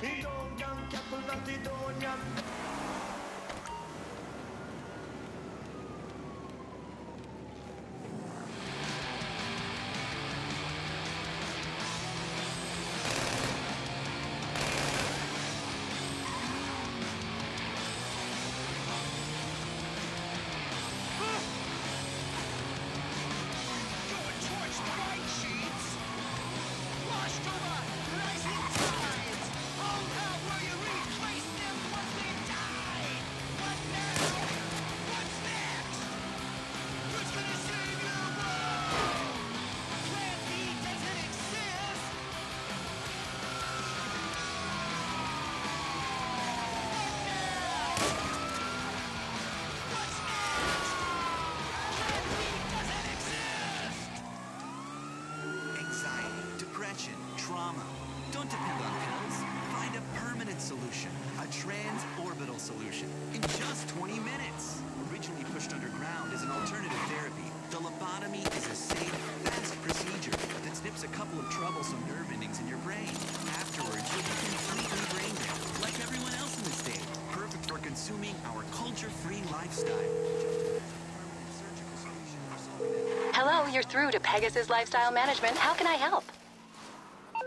Tidogan, Kapulna Tidogan trauma. Don't depend on pills. Find a permanent solution, a transorbital solution, in just 20 minutes. Originally pushed underground as an alternative therapy, the lobotomy is a safe, fast procedure that snips a couple of troublesome nerve endings in your brain. Afterwards, you'll be completely brain dead, like everyone else in the state. Perfect for consuming our culture-free lifestyle. Hello, you're through to Pegasus Lifestyle Management. How can I help?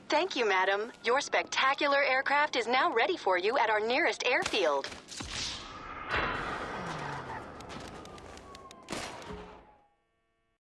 Thank you, madam. Your spectacular aircraft is now ready for you at our nearest airfield.